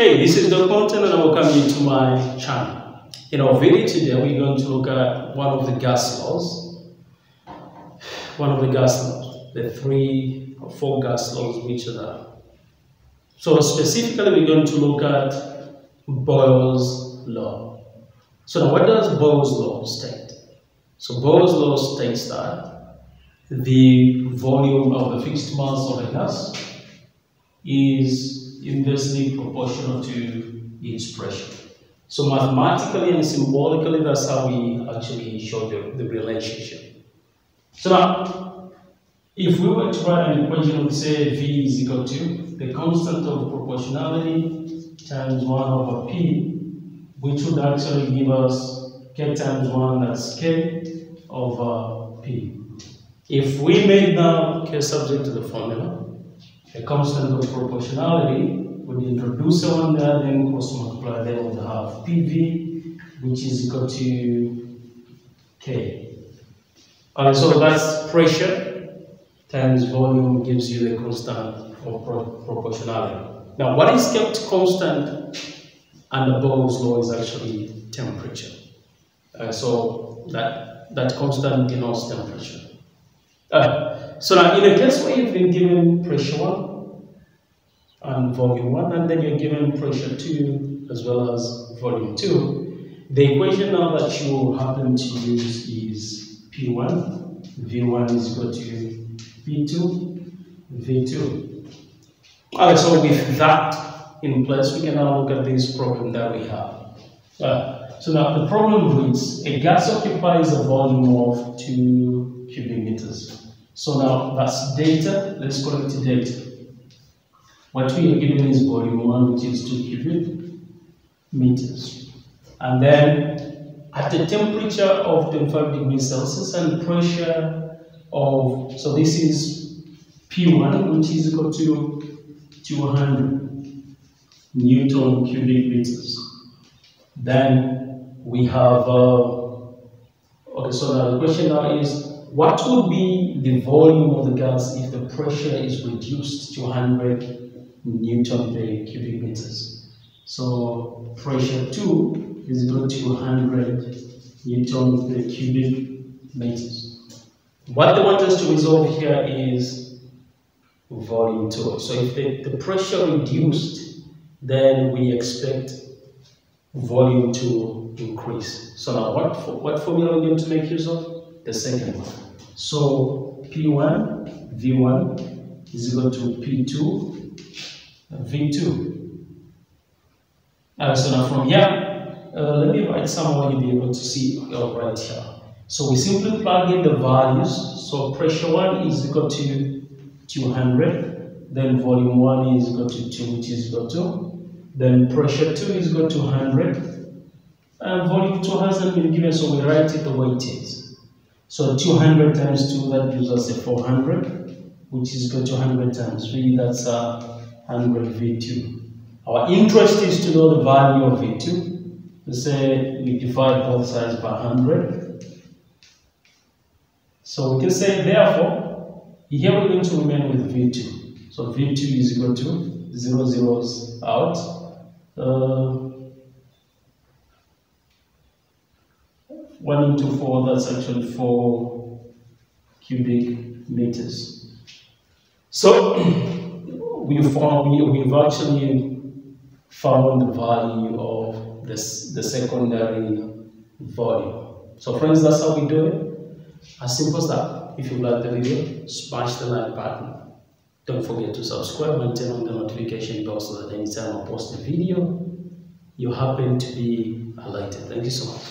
Hey, this is the content and welcome you to my channel. In our video today, we're going to look at one of the gas laws. One of the gas laws, the three or four gas laws which are there. So specifically, we're going to look at Boyle's law. So now what does Boyle's law state? So Boyle's law states that the volume of the fixed mass of a gas is inversely proportional to its pressure. So mathematically and symbolically, that's how we actually show the, the relationship. So now, if we were to write an equation of say V is equal to the constant of proportionality times 1 over P, which would actually give us K times 1, that's K over P. If we made now K subject to the formula, a constant of proportionality, would introduce one there, then cross multiply, then we have PV, which is equal to K. Alright, so that's pressure times volume gives you the constant of pro proportionality. Now, what is kept constant under Boyle's law is actually temperature. Uh, so that, that constant denotes temperature. Uh, so now, in a case where you've been given pressure 1 and volume 1, and then you're given pressure 2 as well as volume 2, the equation now that you happen to use is P1, V1 is equal to P2, V2. Alright, so with that in place, we can now look at this problem that we have. Uh, so now the problem reads, a gas occupies a volume of 2 cubic meters. So now that's data. Let's call it data. What we are given is volume 1, which is 2 cubic meters. And then at the temperature of 25 degrees Celsius and pressure of, so this is P1, which is equal to 200 Newton cubic meters. Then we have, uh, okay, so now the question now is, what would be the volume of the gas if the pressure is reduced to 100 Newton per cubic meters? So pressure 2 is equal to 100 Newton per cubic meters. What they want us to resolve here is volume 2. So if the, the pressure reduced, then we expect volume to increase. So now what, what formula are we going to make use of? The second one. So P1, V1 is equal to P2, V2. Uh, so now from here, uh, let me write somewhere you'll be able to see uh, right here. So we simply plug in the values. So pressure 1 is equal to 200, then volume 1 is equal to 2, which is equal to, then pressure 2 is equal to 100, and volume 2 hasn't been given, so we write it the way it is. So 200 times 2, that gives us a 400, which is equal to 100 times 3, that's a 100 V2. Our interest is to know the value of V2. Let's say we divide both sides by 100. So we can say, therefore, here we're going to remain with V2. So V2 is equal to 0 zeros out. Uh, 1 into 4, that's actually 4 cubic meters. So we found, we, we've actually found the value of this, the secondary volume. So friends, that's how we do it. As simple as that. If you like the video, smash the like button. Don't forget to subscribe and turn on the notification bell so that anytime I post a video, you happen to be alerted. Thank you so much.